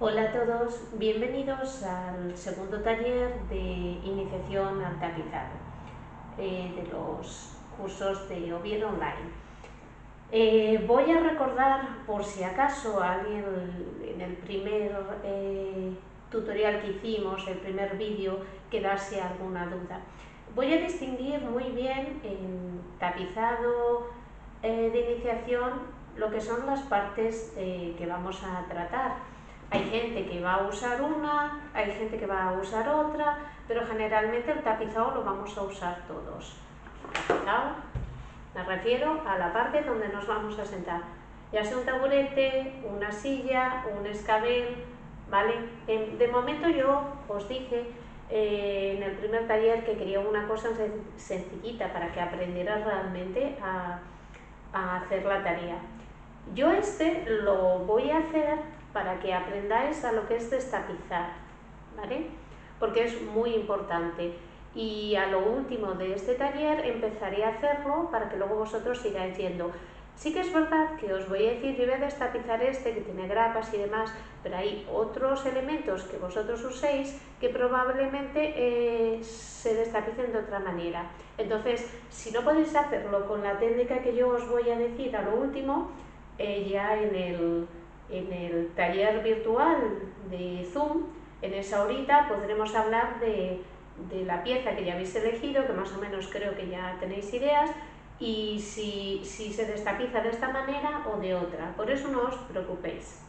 Hola a todos, bienvenidos al segundo taller de iniciación al tapizado eh, de los cursos de Oviedo Online. Eh, voy a recordar, por si acaso alguien en el primer eh, tutorial que hicimos, el primer vídeo, quedase alguna duda. Voy a distinguir muy bien en tapizado de iniciación lo que son las partes que vamos a tratar hay gente que va a usar una, hay gente que va a usar otra, pero generalmente el tapizado lo vamos a usar todos. Tapizado, me refiero a la parte donde nos vamos a sentar, ya sea un taburete, una silla, un escabel, ¿vale? De momento yo os dije eh, en el primer taller que quería una cosa sencillita para que aprendieras realmente a, a hacer la tarea. Yo este lo voy a hacer para que aprendáis a lo que es destapizar, ¿vale? Porque es muy importante. Y a lo último de este taller empezaré a hacerlo para que luego vosotros sigáis yendo. Sí que es verdad que os voy a decir, yo voy a destapizar este que tiene grapas y demás, pero hay otros elementos que vosotros uséis que probablemente eh, se destapicen de otra manera. Entonces, si no podéis hacerlo con la técnica que yo os voy a decir a lo último, eh, ya en el, en el taller virtual de Zoom, en esa horita podremos hablar de, la pieza que ya habéis elegido, que más o menos creo que ya tenéis ideas, y si, se destapiza de esta manera o de otra. Por eso no os preocupéis.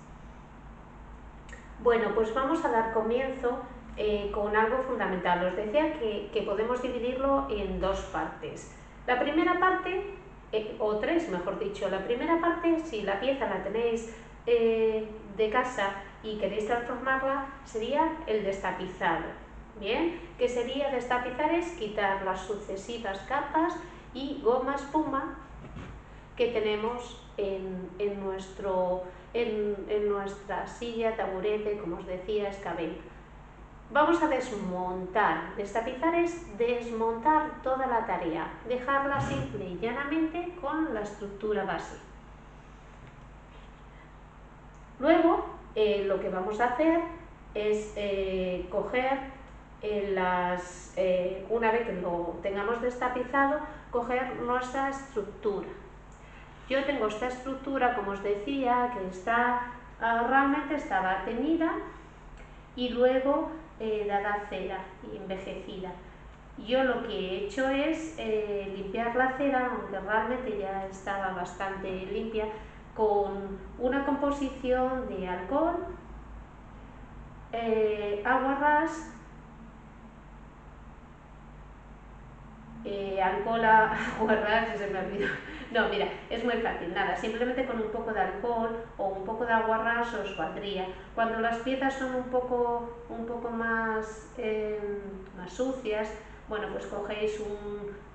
Bueno, pues vamos a dar comienzo eh, con algo fundamental. Os decía que, podemos dividirlo en dos partes. La primera parte, eh, o tres mejor dicho, la primera parte, si la pieza la tenéis eh, de casa y queréis transformarla, sería el destapizado. Bien, que sería destapizar es quitar las sucesivas capas y goma espuma que tenemos en, nuestro, en, en nuestra silla, taburete, como os decía, escabel. Vamos a desmontar. Destapizar es desmontar toda la tarea, dejarla simple y llanamente con la estructura base. Luego, eh, lo que vamos a hacer es eh, coger eh, las, una vez que lo tengamos destapizado, coger nuestra estructura. Yo tengo esta estructura, como os decía, que está ah, realmente estaba teñida y luego dada cera y envejecida. Yo lo que he hecho es limpiar la cera, aunque realmente ya estaba bastante limpia, con una composición de alcohol, eh, agua ras, eh, alcohol, agua ras, se me olvidó. No, mira, es muy fácil, nada, simplemente con un poco de alcohol o un poco de agua ras os valdría. Cuando las piezas son un poco, un poco más, em, más sucias, bueno, pues cogéis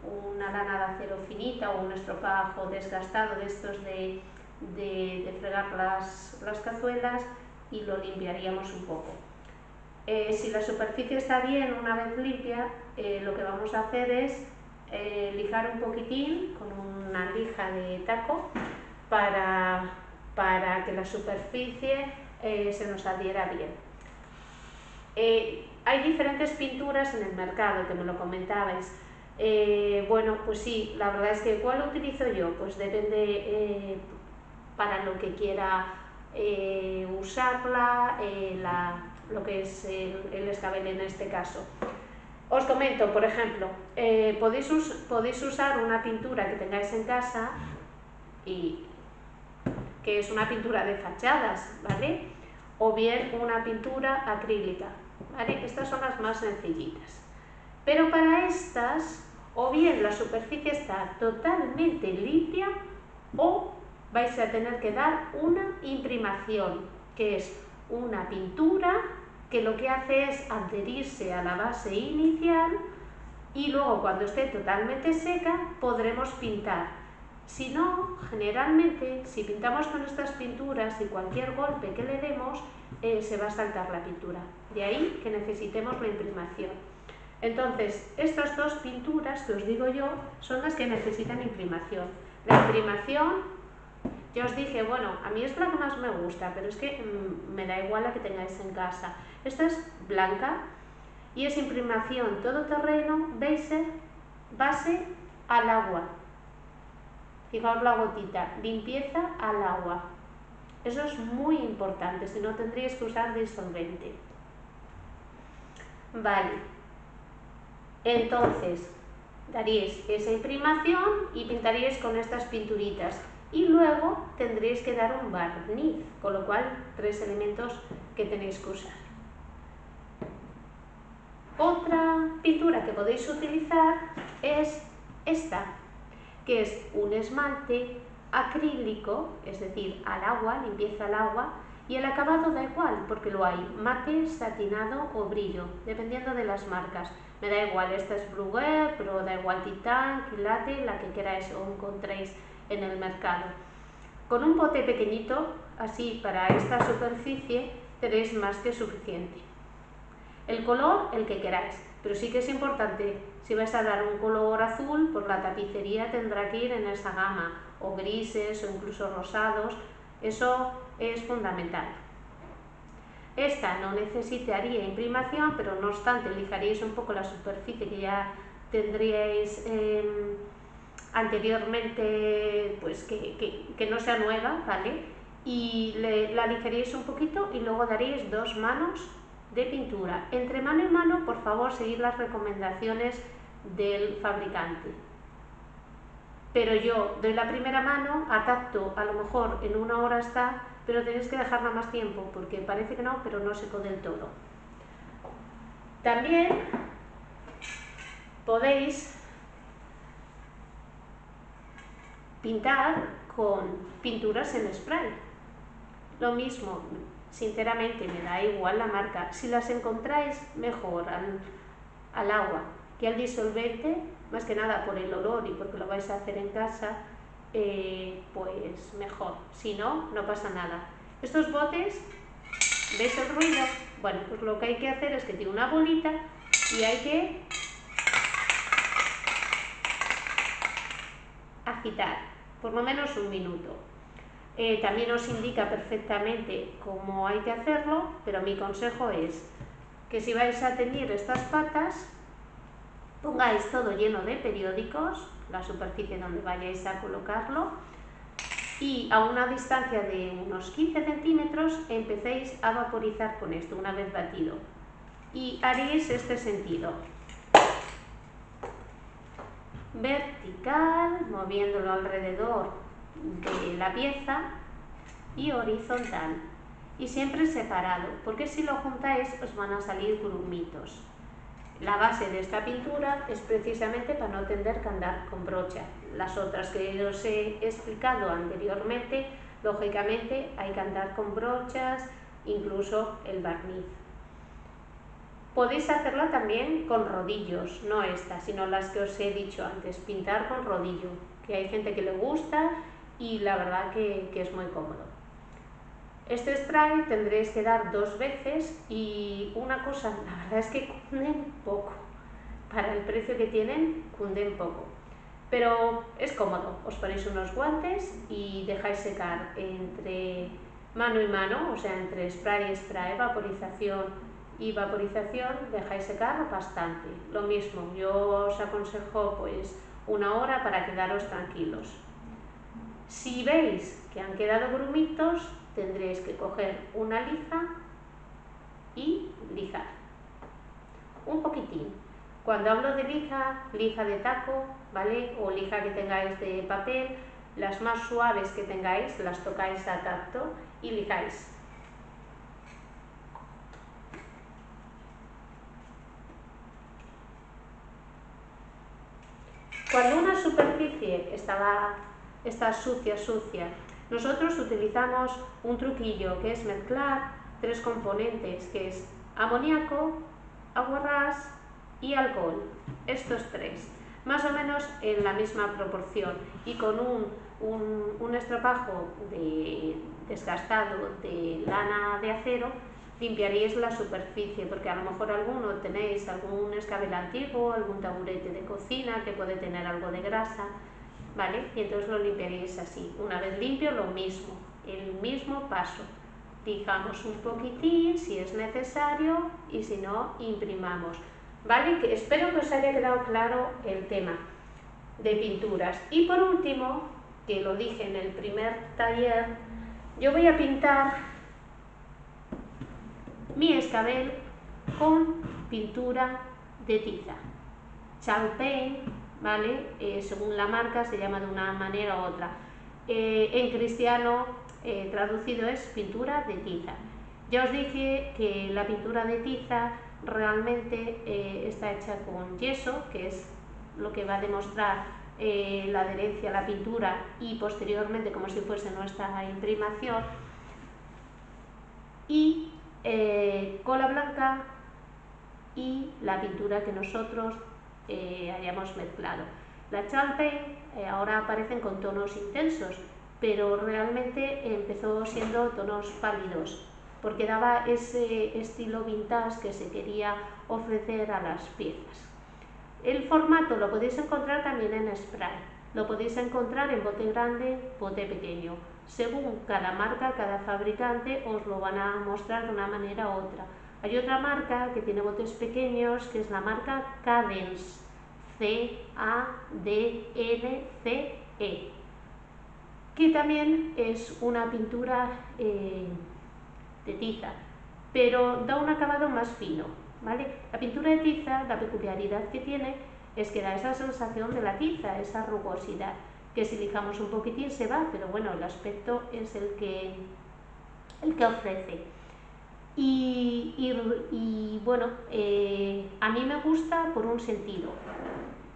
una lana de acero finita o un estropajo desgastado de estos de de, fregar las, cazuelas y lo limpiaríamos un poco. Eh, si la superficie está bien una vez limpia, eh, lo que vamos a hacer es eh, lijar un poquitín con una lija de taco para, para que la superficie se nos adhiera bien. hay diferentes pinturas en el mercado, que me lo comentabais. bueno, pues sí, la verdad es que ¿cuál utilizo yo? Pues depende para lo que quiera eh, usarla, eh, lo que es el, escabel en este caso. Os comento, por ejemplo, eh, podéis, podéis usar una pintura que tengáis en casa y que es una pintura de fachadas, ¿vale? O bien una pintura acrílica, ¿vale? Estas son las más sencillitas. Pero para estas, o bien la superficie está totalmente limpia o vais a tener que dar una imprimación, que es una pintura que lo que hace es adherirse a la base inicial y luego cuando esté totalmente seca podremos pintar. Si no, generalmente, si pintamos con estas pinturas y cualquier golpe que le demos, eh, se va a saltar la pintura. De ahí que necesitemos la imprimación. Entonces, estas dos pinturas que os digo yo son las que necesitan imprimación. La imprimación Ya os dije, bueno, a mí es la que más me gusta, pero es que mm, me da igual la que tengáis en casa. Esta es blanca y es imprimación todoterreno, base, base al agua. Fijaos la gotita, limpieza al agua. Eso es muy importante, si no tendríais que usar disolvente. Vale. Entonces, daríais esa imprimación y pintaríais con estas pinturitas. Y luego tendréis que dar un barniz, con lo cual tres elementos que tenéis que usar. Otra pintura que podéis utilizar es esta, que es un esmalte acrílico, es decir, al agua, limpieza al agua, y el acabado da igual, porque lo hay mate, satinado o brillo, dependiendo de las marcas. Me da igual, esta es Bruguer, pero da igual Titan, Quilate, la que queráis o encontréis en el mercado. Con un pote pequeñito, así para esta superficie, tenéis más que suficiente. El color, el que queráis, pero sí que es importante, si vais a dar un color azul, pues la tapicería tendrá que ir en esa gama, o grises o incluso rosados, eso es fundamental. Esta no necesitaría imprimación, pero no obstante lijaríais un poco la superficie que ya tendríais em, anteriormente, pues que, no sea nueva, ¿vale? Y la lijaríais un poquito y luego daréis dos manos de pintura. Entre mano y mano, por favor, seguid las recomendaciones del fabricante pero yo doy la primera mano, atacto, a lo mejor en una hora está, pero tenéis que dejarla más tiempo, porque parece que no, pero no seco del todo. También podéis pintar con pinturas en spray. Lo mismo, sinceramente me da igual la marca. Si las encontráis mejor al, agua que al disolvente, más que nada por el olor y porque lo vais a hacer en casa, eh, pues mejor. Si no, no pasa nada. Estos botes, ¿veis el ruido? Bueno, pues lo que hay que hacer es que tiene una bolita y hay que agitar por lo menos un minuto. Eh, también os indica perfectamente cómo hay que hacerlo, pero mi consejo es que si vais a tener estas patas, Pongáis todo lleno de periódicos, la superficie donde vayáis a colocarlo, y a una distancia de unos 15 centímetros empecéis a vaporizar con esto una vez batido. Y haréis este sentido. Vertical, moviéndolo alrededor de la pieza, y horizontal. Y siempre separado, porque si lo juntáis os van a salir grumitos. La base de esta pintura es precisamente para no tener que andar con brocha. Las otras que os he explicado anteriormente, lógicamente hay que andar con brochas, incluso el barniz. Podéis hacerla también con rodillos, no esta, sino las que os he dicho antes, pintar con rodillo, que hay gente que le gusta y la verdad que, es muy cómodo. Este spray tendréis que dar dos veces y una cosa, la verdad es que cunden poco. Para el precio que tienen, cunden poco. Pero es cómodo, os ponéis unos guantes y dejáis secar entre mano y mano, o sea, entre spray y spray, vaporización y vaporización, dejáis secar bastante. Lo mismo, yo os aconsejo pues una hora para quedaros tranquilos. Si veis que han quedado grumitos, tendréis que coger una lija y lijar. Un poquitín. Cuando hablo de lija, lija de taco, ¿vale? O lija que tengáis de papel, las más suaves que tengáis las tocáis a tacto y lijáis. Cuando una superficie estaba, está sucia, sucia, nosotros utilizamos un truquillo que es mezclar tres componentes, que es amoníaco, aguarrás y alcohol. Estos tres, más o menos en la misma proporción y con un, un, estropajo de, desgastado de lana de acero limpiaréis la superficie, porque a lo mejor alguno tenéis algún escabel antiguo, algún taburete de cocina que puede tener algo de grasa, ¿vale? Y entonces lo limpiaréis así. Una vez limpio, lo mismo, el mismo paso. Fijamos un poquitín si es necesario y si no, imprimamos. ¿Vale? Que espero que os haya quedado claro el tema de pinturas. Y por último, que lo dije en el primer taller, yo voy a pintar mi escabel con pintura de tiza. Chalpain, ¿vale? Eh, según la marca se llama de una manera u otra. Eh, en cristiano eh, traducido es pintura de tiza. Ya os dije que la pintura de tiza realmente está hecha con yeso, que es lo que va a demostrar la adherencia a la pintura y posteriormente como si fuese nuestra imprimación. Y cola blanca y la pintura que nosotros eh, hayamos mezclado. La Champagne eh, ahora aparecen con tonos intensos, pero realmente empezó siendo tonos pálidos, porque daba ese estilo vintage que se quería ofrecer a las piezas. El formato lo podéis encontrar también en spray, lo podéis encontrar en bote grande, bote pequeño. Según cada marca, cada fabricante os lo van a mostrar de una manera u otra. Hay otra marca que tiene botes pequeños, que es la marca Cadence, C-A-D-N-C-E, que también es una pintura eh, de tiza, pero da un acabado más fino. ¿vale? La pintura de tiza, la peculiaridad que tiene es que da esa sensación de la tiza, esa rugosidad, que si lijamos un poquitín se va, pero bueno, el aspecto es el que, el que ofrece. Y, bueno, eh, a mí me gusta por un sentido.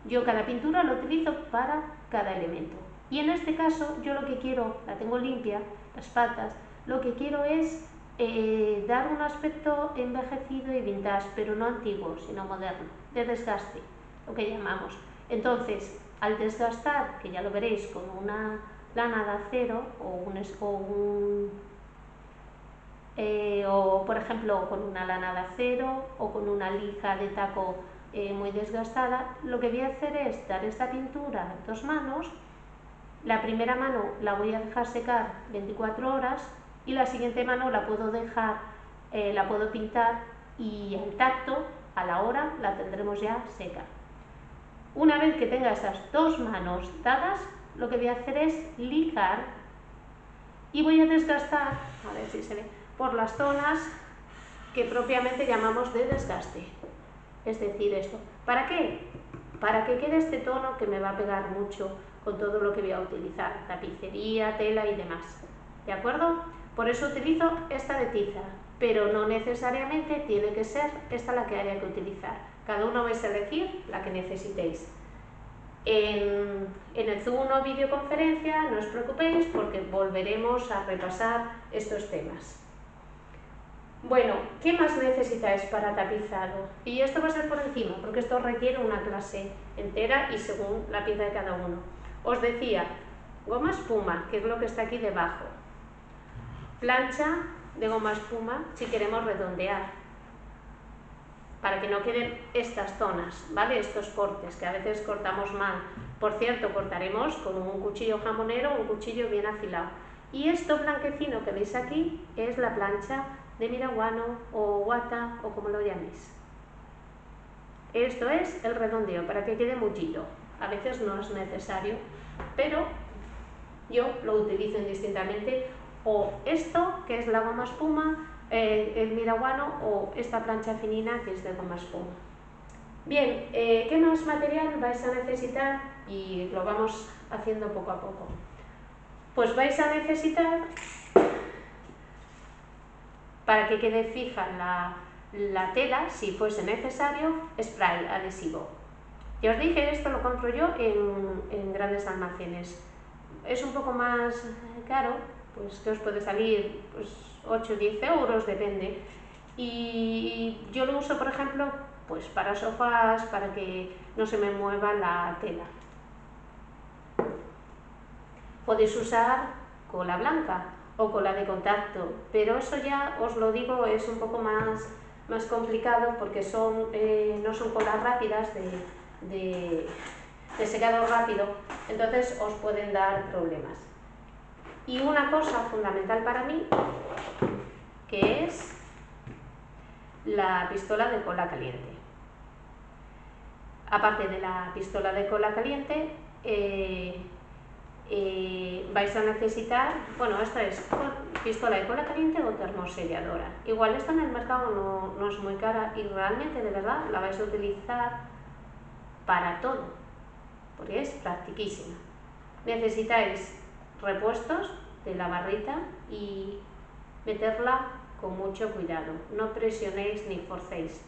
Yo cada pintura lo utilizo para cada elemento. Y en este caso yo lo que quiero, la tengo limpia, las patas, lo que quiero es eh, dar un aspecto envejecido y vintage, pero no antiguo, sino moderno, de desgaste, lo que llamamos. Entonces, al desgastar, que ya lo veréis con una lana de acero o un, o eh, o por ejemplo con una lana de acero o con una lija de taco eh, muy desgastada, lo que voy a hacer es dar esta pintura en dos manos, la primera mano la voy a dejar secar 24 horas y la siguiente mano la puedo dejar, eh, la puedo pintar y al tacto, a la hora, la tendremos ya seca. Una vez que tenga esas dos manos dadas, lo que voy a hacer es lijar y voy a desgastar, a ver si se ve, por las zonas que propiamente llamamos de desgaste. Es decir, esto. ¿Para qué? Para que quede este tono que me va a pegar mucho con todo lo que voy a utilizar, tapicería, tela y demás. ¿De acuerdo? Por eso utilizo esta de tiza, pero no necesariamente tiene que ser esta la que haya que utilizar. Cada uno vais a elegir la que necesitéis. En, el Zoom o videoconferencia no os preocupéis porque volveremos a repasar estos temas. Bueno, ¿qué más necesitáis para tapizado? Y esto va a ser por encima, porque esto requiere una clase entera y según la pieza de cada uno. Os decía, goma espuma, que es lo que está aquí debajo. Plancha de goma espuma si queremos redondear, para que no queden estas zonas, ¿vale? Estos cortes, que a veces cortamos mal. Por cierto, cortaremos con un cuchillo jamonero un cuchillo bien afilado. Y esto blanquecino que veis aquí es la plancha de miraguano o guata o como lo llaméis. Esto es el redondeo para que quede muchito. A veces no es necesario, pero yo lo utilizo indistintamente o esto que es la goma espuma, el miraguano o esta plancha finina que es de goma espuma. Bien, eh, ¿qué más material vais a necesitar? Y lo vamos haciendo poco a poco. Pues vais a necesitar para que quede fija la, tela, si fuese necesario, spray adhesivo. Ya os dije, esto lo compro yo en, grandes almacenes. Es un poco más caro, pues que os puede salir pues, 8 o 10 euros, depende. Y yo lo uso, por ejemplo, pues para sofás, para que no se me mueva la tela. Podéis usar cola blanca, o con la de contacto, pero eso ya os lo digo es un poco más, más complicado porque son, eh, no son colas rápidas de, de secado rápido, entonces os pueden dar problemas. Y una cosa fundamental para mí, que es la pistola de cola caliente. Aparte de la pistola de cola caliente, eh, eh, vais a necesitar, bueno, esta es pistola de cola caliente o termoselladora. Igual esta en el mercado no, no es muy cara y realmente de verdad la vais a utilizar para todo, porque es practiquísima. Necesitáis repuestos de la barrita y meterla con mucho cuidado. No presionéis ni forcéis.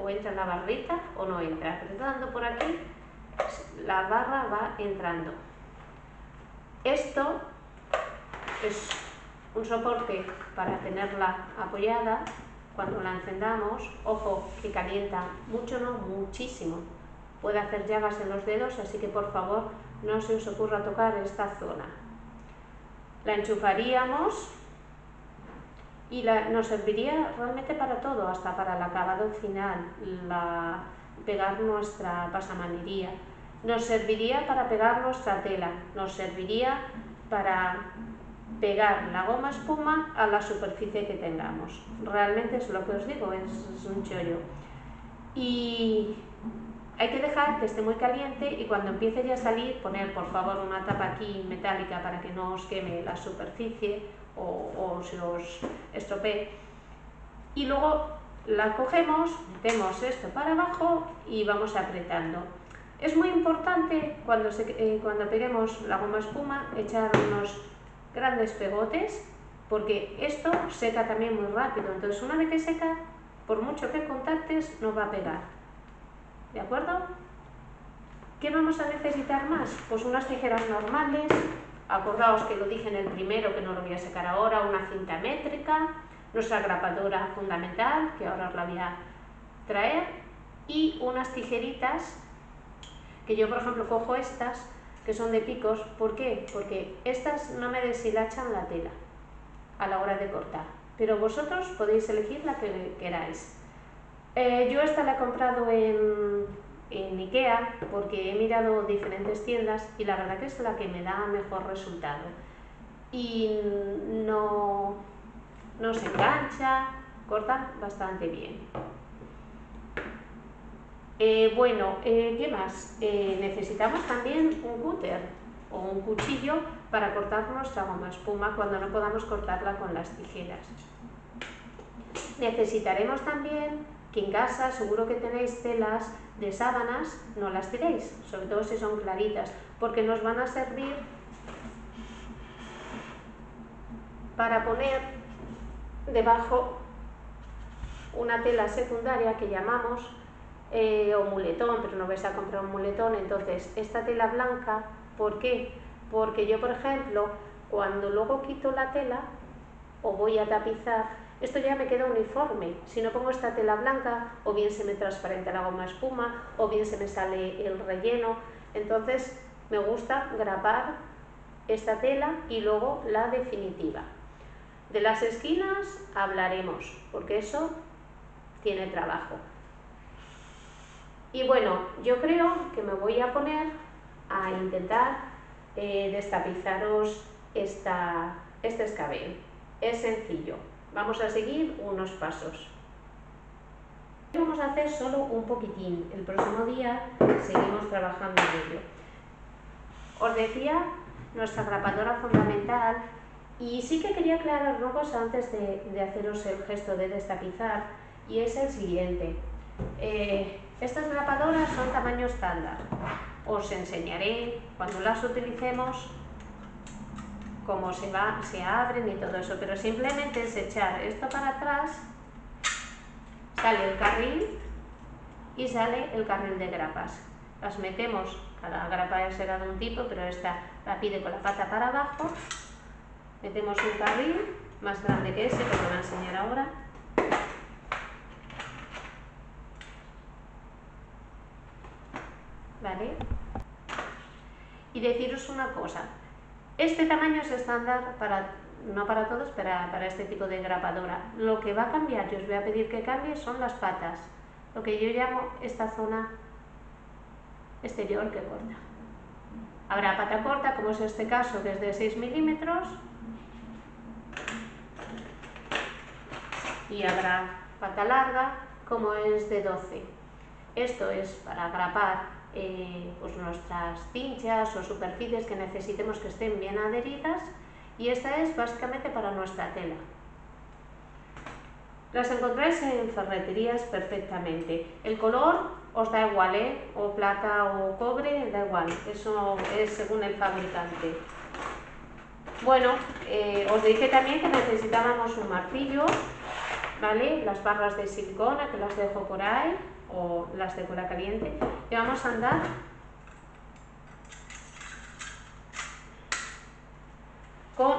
O entra en la barrita o no entra. Apretando por aquí, la barra va entrando. Esto es un soporte para tenerla apoyada cuando la encendamos. Ojo, que calienta mucho, no muchísimo. Puede hacer llagas en los dedos, así que por favor no se os ocurra tocar esta zona. La enchufaríamos y nos serviría realmente para todo, hasta para el acabado final, la, pegar nuestra pasamanería. Nos serviría para pegar nuestra tela, nos serviría para pegar la goma espuma a la superficie que tengamos. Realmente es lo que os digo, es, un chollo. Y hay que dejar que esté muy caliente y cuando empiece ya a salir poner por favor una tapa aquí metálica para que no os queme la superficie o, se os estropee. Y luego la cogemos, metemos esto para abajo y vamos apretando. Es muy importante cuando, eh, cuando peguemos la goma espuma echar unos grandes pegotes porque esto seca también muy rápido. Entonces una vez que seca, por mucho que contactes, no va a pegar. ¿De acuerdo? ¿Qué vamos a necesitar más? Pues unas tijeras normales, Acordaos que lo dije en el primero, que no lo voy a sacar ahora, una cinta métrica, nuestra grapadora fundamental, que ahora os la voy a traer, y unas tijeritas, que yo por ejemplo cojo estas, que son de picos, ¿por qué? Porque estas no me deshilachan la tela a la hora de cortar, pero vosotros podéis elegir la que queráis. Eh, yo esta la he comprado en IKEA porque he mirado diferentes tiendas y la verdad que es la que me da mejor resultado. Y no, no se engancha, corta bastante bien. Eh, bueno, eh, ¿qué más? Necesitamos también un cúter o un cuchillo para cortar nuestra goma espuma cuando no podamos cortarla con las tijeras. Necesitaremos también que en casa seguro que tenéis telas de sábanas, no las tiréis, sobre todo si son claritas, porque nos van a servir para poner debajo una tela secundaria que llamamos eh, o muletón, pero no vais a comprar un muletón, entonces esta tela blanca, ¿por qué? Porque yo, por ejemplo, cuando luego quito la tela o voy a tapizar, esto ya me queda uniforme. Si no pongo esta tela blanca, o bien se me transparenta la goma espuma, o bien se me sale el relleno. Entonces me gusta grapar esta tela y luego la definitiva. De las esquinas hablaremos, porque eso tiene trabajo. Y bueno, yo creo que me voy a poner a intentar eh, destapizaros esta, este escabel. Es sencillo. Vamos a seguir unos pasos. Vamos a hacer solo un poquitín. El próximo día seguimos trabajando en ello. Os decía nuestra grapadora fundamental y sí que quería aclarar una antes de, haceros el gesto de destapizar y es el siguiente. Eh, estas grapadoras son tamaño estándar. Os enseñaré cuando las utilicemos cómo se, va, se abren y todo eso, pero simplemente es echar esto para atrás, sale el carril y sale el carril de grapas. Las metemos, cada grapa será de un tipo, pero esta la pide con la pata para abajo, metemos un carril más grande que ese, que os voy a enseñar ahora, ¿vale? Y deciros una cosa, este tamaño es estándar para, no para todos, pero para este tipo de grapadora. Lo que va a cambiar, yo os voy a pedir que cambie, son las patas. Lo que yo llamo esta zona exterior que corta. Habrá pata corta, como es este caso, que es de 6 milímetros, y habrá pata larga, como es de 12. Esto es para grapar eh, pues nuestras cinchas o superficies que necesitemos que estén bien adheridas y esta es básicamente para nuestra tela. Las encontráis en ferreterías perfectamente. El color os da igual, ¿eh? o plata o cobre, da igual, eso es según el fabricante. Bueno, eh, os dije también que necesitábamos un martillo, ¿vale? Las barras de silicona que las dejo por ahí, o las de cola caliente, y vamos a andar con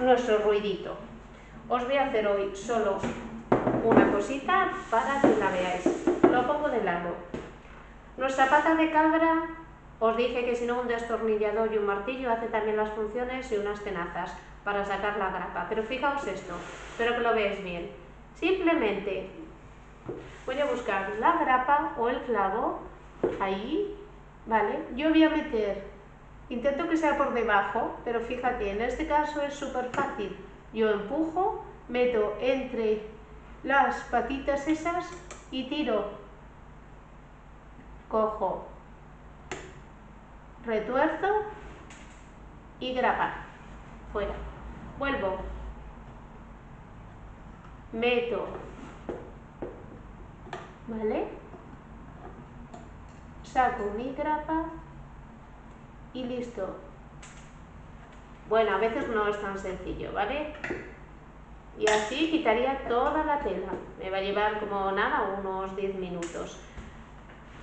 nuestro ruidito. Os voy a hacer hoy solo una cosita para que la veáis. Lo pongo de lado. Nuestra pata de cabra, os dije que si no un destornillador y un martillo hace también las funciones y unas tenazas para sacar la grapa. Pero fijaos esto, espero que lo veáis bien. Simplemente voy a buscar la grapa o el clavo ahí, ¿vale? Yo voy a meter, intento que sea por debajo, pero fíjate, en este caso es súper fácil. Yo empujo, meto entre las patitas esas y tiro, cojo, retuerzo y grapa, fuera. Vuelvo, meto, ¿vale? Saco mi grapa y listo. Bueno, a veces no es tan sencillo, ¿vale? Y así quitaría toda la tela. Me va a llevar como nada, unos 10 minutos.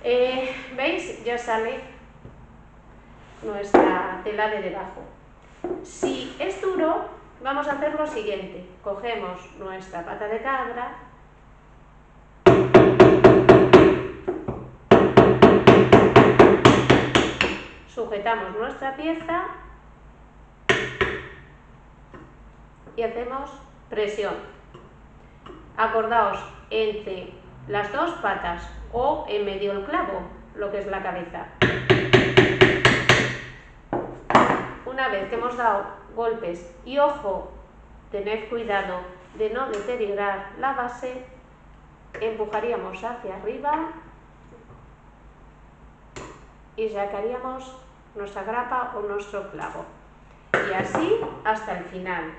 Eh, ¿Veis? Ya sale nuestra tela de debajo. Si es duro, vamos a hacer lo siguiente. Cogemos nuestra pata de cabra, sujetamos nuestra pieza y hacemos presión. Acordaos, entre las dos patas o en medio el clavo, lo que es la cabeza. Una vez que hemos dado golpes y ojo, tened cuidado de no deteriorar la base, empujaríamos hacia arriba y sacaríamos nuestra grapa o nuestro clavo. Y así hasta el final.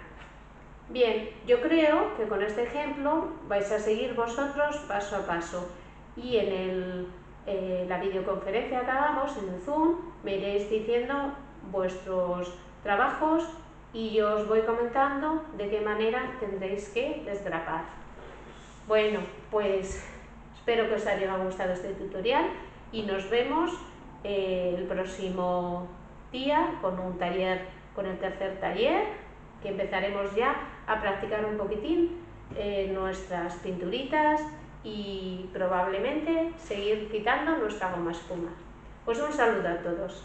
Bien, yo creo que con este ejemplo vais a seguir vosotros paso a paso y en eh, la videoconferencia que hagamos en el Zoom me iréis diciendo vuestros trabajos y yo os voy comentando de qué manera tendréis que desgrapar. Bueno, pues espero que os haya gustado este tutorial y nos vemos el próximo día con un taller, con el tercer taller, que empezaremos ya a practicar un poquitín eh, nuestras pinturitas y probablemente seguir quitando nuestra goma espuma. Pues un saludo a todos.